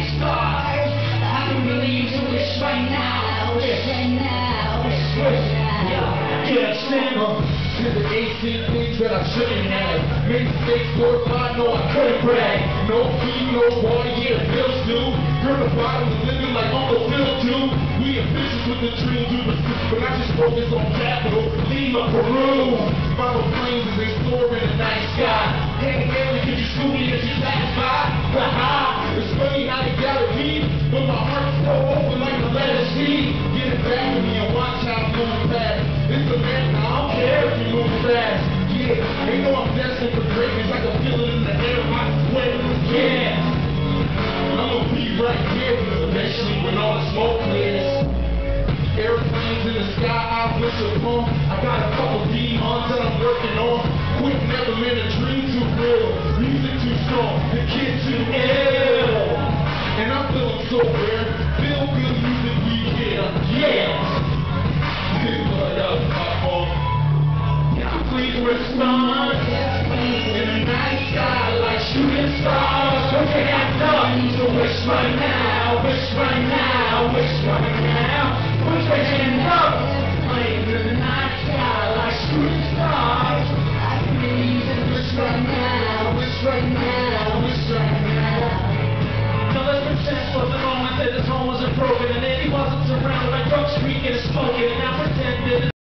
I can really use right now. Now. Right now. To the 18 things that I shouldn't have. Made mistakes, glorified, no, I couldn't brag. No fee, no boy, yeah, bills do. Girl, the bottom is living like Uncle Phil do. We ambitious with the dreams we pursue, but I just focus on capital. Lima, Peru. Follow they soar in the night sky. Get it back to me and watch how I'm moving fast. It's a man, I don't care if you move fast. Yeah, they know I'm destined for greatness. I can feel it in the air, my sweat. Yeah, I'ma be right here eventually when all the smoke clears. Airplanes in the sky, I wish upon. I got a couple demons that I'm working on. Quick, never meant a dream too real. Respond. In the. So wish right now, wish right now, wish right now. In the night sky like shooting stars. I a wish right now. Wish right now. Wish right now. Now his home broken, and wasn't and smoking. And now